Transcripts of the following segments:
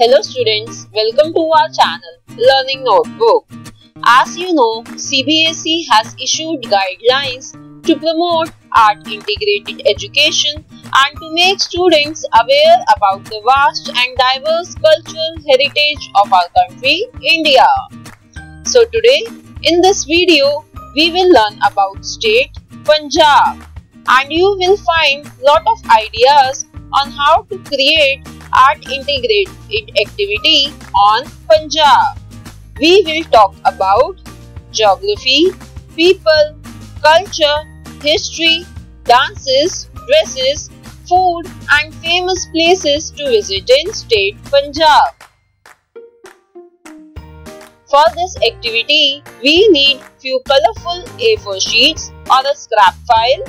Hello students, welcome to our channel Learning Notebook. As you know, CBSE has issued guidelines to promote art integrated education and to make students aware about the vast and diverse cultural heritage of our country, India. So today, in this video, we will learn about state Punjab and you will find lot of ideas on how to create art integrated activity on Punjab. We will talk about geography, people, culture, history, dances, dresses, food and famous places to visit in state Punjab. For this activity, we need few colorful A4 sheets or a scrap file,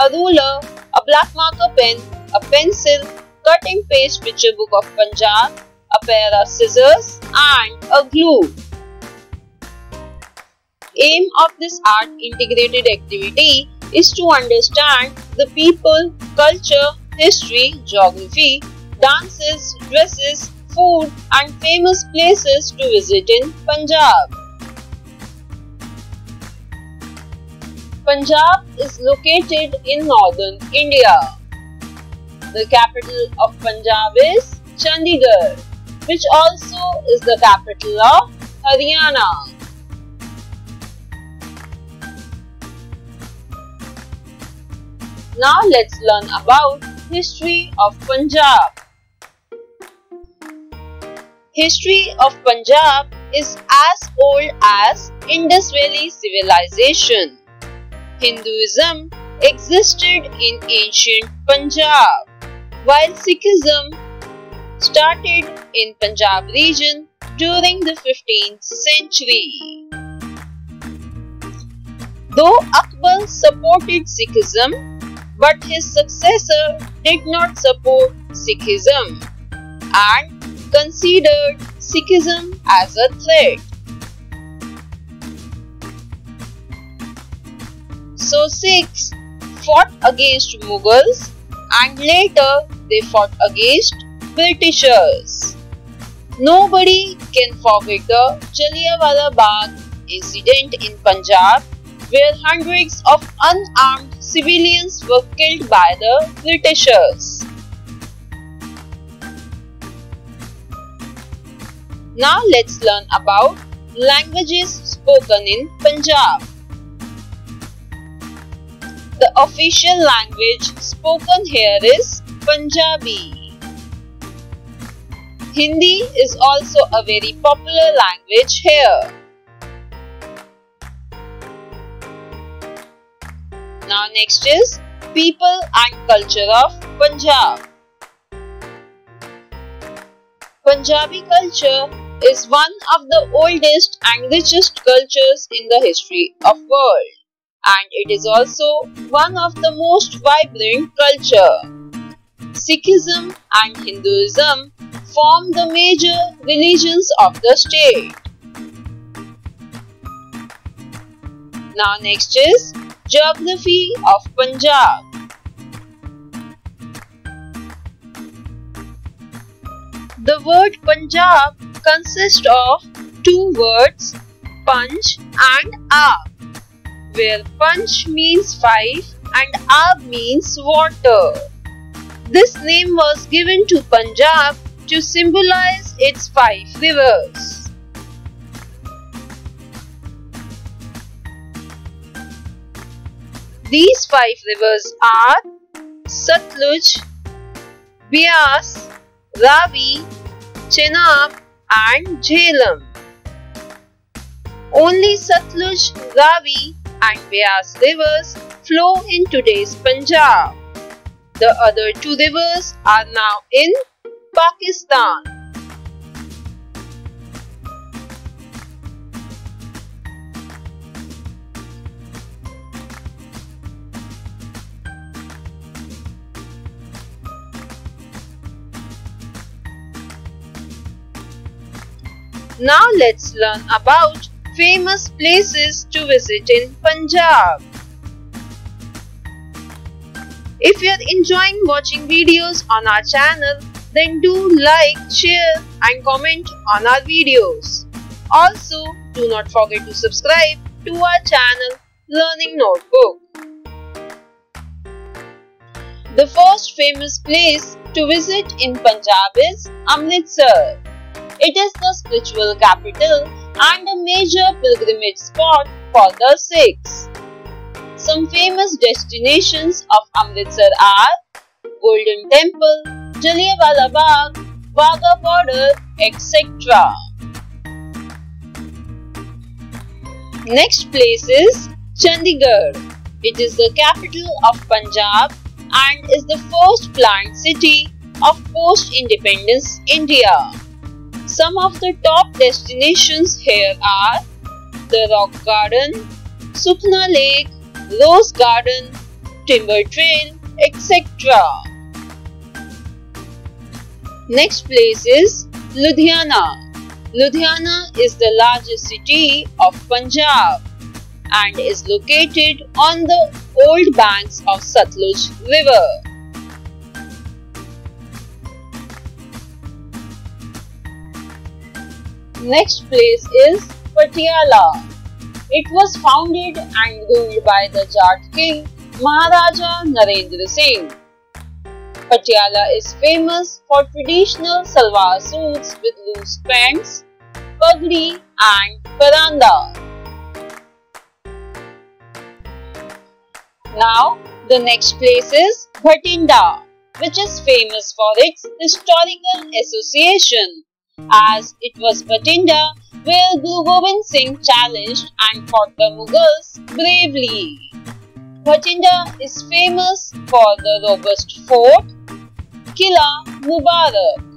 a ruler, a black marker pen, a pencil, cut and paste picture book of Punjab, a pair of scissors and a glue. Aim of this art integrated activity is to understand the people, culture, history, geography, dances, dresses, food and famous places to visit in Punjab. Punjab is located in northern India. The capital of Punjab is Chandigarh, which also is the capital of Haryana. Now let's learn about history of Punjab. History of Punjab is as old as Indus Valley civilization. Hinduism existed in ancient Punjab, while Sikhism started in Punjab region during the 15th century. Though Akbar supported Sikhism, but his successor did not support Sikhism and considered Sikhism as a threat. So Sikhs fought against Mughals and later they fought against Britishers. Nobody can forget the Jallianwala Bagh incident in Punjab where hundreds of unarmed civilians were killed by the Britishers. Now let's learn about languages spoken in Punjab. The official language spoken here is Punjabi. Hindi is also a very popular language here. Now next is people and culture of Punjab. Punjabi culture is one of the oldest and richest cultures in the history of world and it is also one of the most vibrant culture. Sikhism and Hinduism form the major religions of the state. Now next is Geography of Punjab. The word Punjab consists of two words Punj and Ab where Punj means five and Ab means water. This name was given to Punjab to symbolize its five rivers. These five rivers are Satluj, Beas, Ravi, Chenab and Jhelum. Only Satluj, Ravi and Beas rivers flow in today's Punjab. The other two rivers are now in Pakistan. Now let's learn about famous places to visit in Punjab. If you are enjoying watching videos on our channel, then do like, share and comment on our videos. Also, do not forget to subscribe to our channel Learning Notebook. The first famous place to visit in Punjab is Amritsar. It is the spiritual capital and a major pilgrimage spot for the Sikhs. Some famous destinations of Amritsar are Golden Temple, Jallianwala Bagh, Wagah Border, etc. Next place is Chandigarh. It is the capital of Punjab and is the first planned city of post-independence India. Some of the top destinations here are the Rock Garden, Sukhna Lake, Rose Garden, Timber Trail, etc. Next place is Ludhiana. Ludhiana is the largest city of Punjab and is located on the old banks of Satluj River. Next place is Patiala. It was founded and ruled by the Jat King Maharaja Narendra Singh. Patiala is famous for traditional salwar suits with loose pants, pagdi and paranda. Now, the next place is Bhatinda, which is famous for its historical association, as it was Bhatinda where Guru Gobind Singh challenged and fought the Mughals bravely. Bhatinda is famous for the robust fort, Kila Mubarak.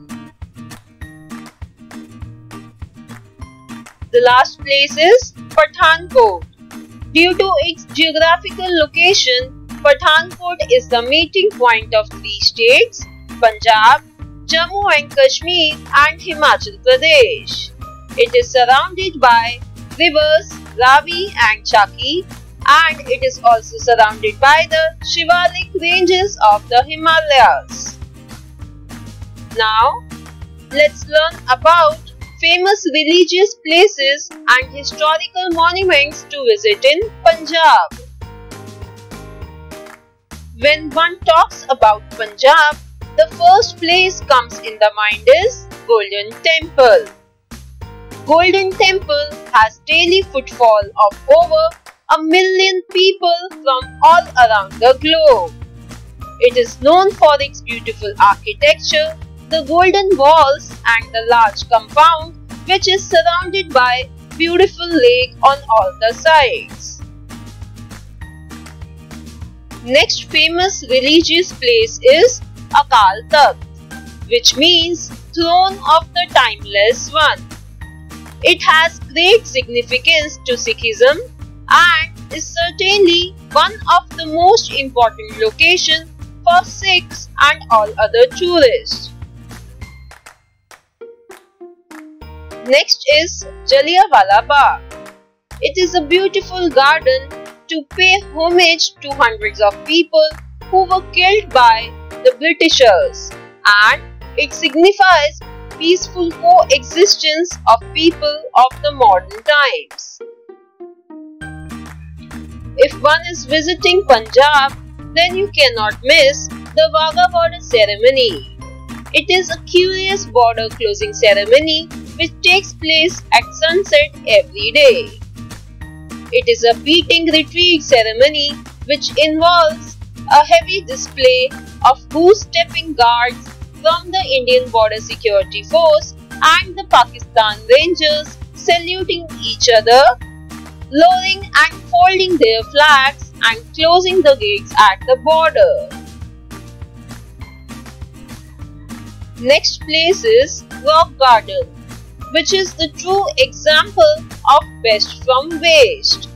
The last place is Pathankot. Due to its geographical location, Pathankot is the meeting point of three states Punjab, Jammu and Kashmir, and Himachal Pradesh. It is surrounded by rivers Ravi and Chakki, and it is also surrounded by the Shivalik ranges of the Himalayas. Now, let's learn about famous religious places and historical monuments to visit in Punjab. When one talks about Punjab, the first place comes in the mind is Golden Temple. Golden Temple has daily footfall of over a million people from all around the globe. It is known for its beautiful architecture the golden walls and the large compound which is surrounded by beautiful lake on all the sides. Next famous religious place is Akal Takht which means throne of the timeless one. It has great significance to Sikhism and is certainly one of the most important locations for Sikhs and all other tourists. Next is Jallianwala Bagh. It is a beautiful garden to pay homage to hundreds of people who were killed by the Britishers and it signifies peaceful coexistence of people of the modern times. If one is visiting Punjab, then you cannot miss the Wagah border ceremony. It is a curious border closing ceremony which takes place at sunset every day. It is a beating retreat ceremony which involves a heavy display of goose-stepping guards from the Indian Border Security Force and the Pakistan Rangers saluting each other, lowering and folding their flags and closing the gates at the border. Next place is Rock Garden which is the true example of best from waste,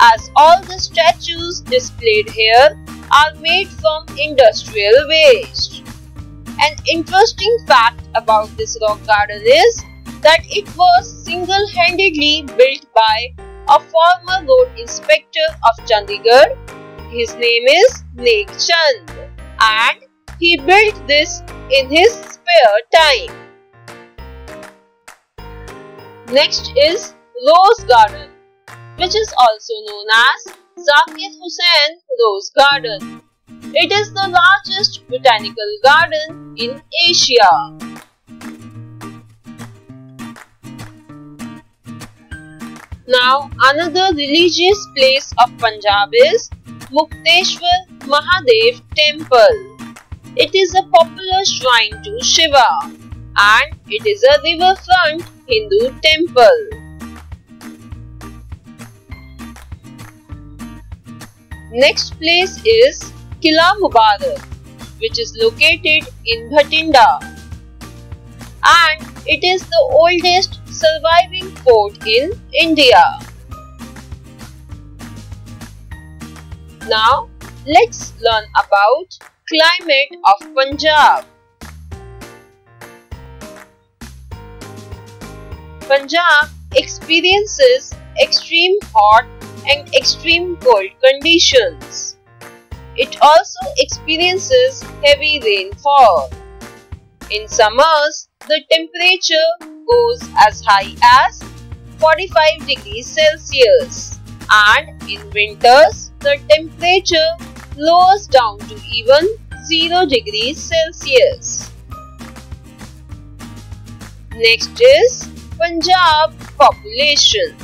as all the statues displayed here are made from industrial waste. An interesting fact about this rock garden is that it was single-handedly built by a former road inspector of Chandigarh. His name is Nek Chand and He built this in his spare time. Next is Rose Garden, which is also known as Zakir Hussain Rose Garden. It is the largest botanical garden in Asia. Now another religious place of Punjab is Mukteshwar Mahadev Temple. It is a popular shrine to Shiva and it is a riverfront Hindu temple. Next place is Kila Mubarak which is located in Bhatinda and it is the oldest surviving fort in India. Now let's learn about climate of Punjab. Punjab experiences extreme hot and extreme cold conditions. It also experiences heavy rainfall. In summers, the temperature goes as high as 45 degrees Celsius and in winters the temperature lowers down to even 0 degrees Celsius. Next is Punjab population.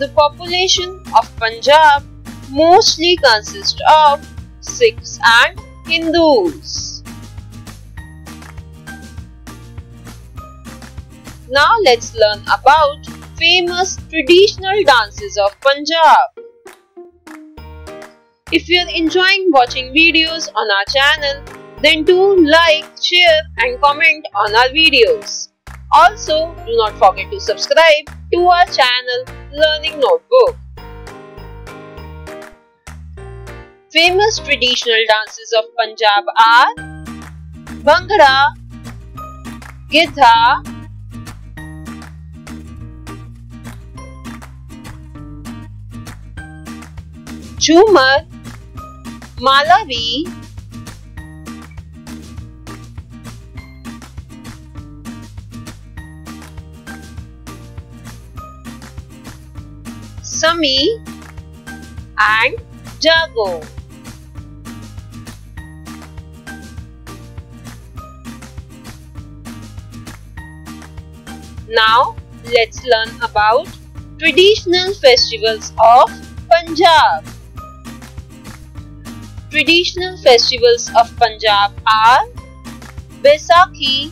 The population of Punjab mostly consists of Sikhs and Hindus. Now let's learn about famous traditional dances of Punjab. If you're enjoying watching videos on our channel, then do like, share and comment on our videos. Also, do not forget to subscribe to our channel Learning Notebook. Famous traditional dances of Punjab are Bhangra, Gidha, Jhumar, Malavi, Sami and Jago. Now let's learn about traditional festivals of Punjab. Traditional festivals of Punjab are Baisakhi,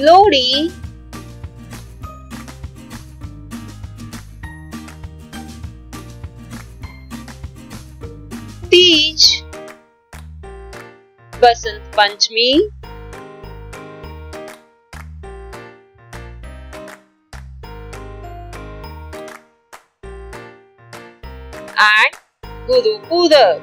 Lohri, Basant Panchami, and Guru Purab.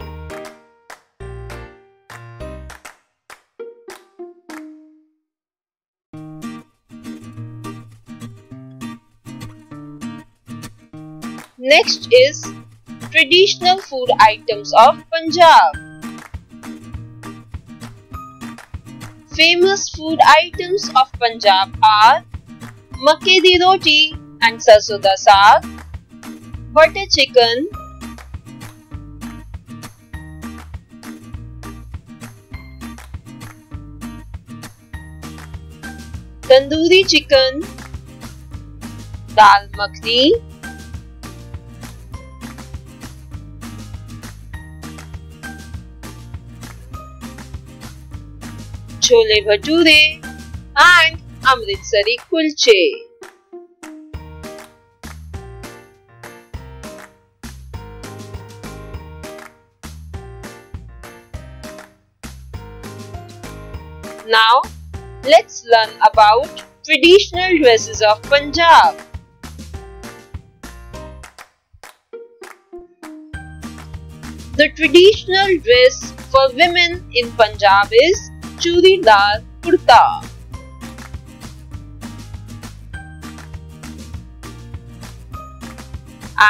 Next is traditional food items of Punjab. Famous food items of Punjab are makke di roti and sarson da saag, butter chicken, tandoori chicken, dal makhni, chole bhature and Amritsari kulche. Now, let's learn about traditional dresses of Punjab. The traditional dress for women in Punjab is churidar kurta.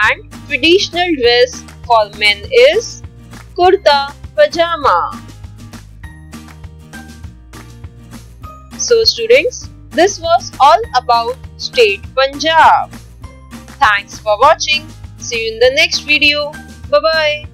And traditional dress for men is kurta pajama. So students, this was all about State Punjab. Thanks for watching. See you in the next video. Bye-bye.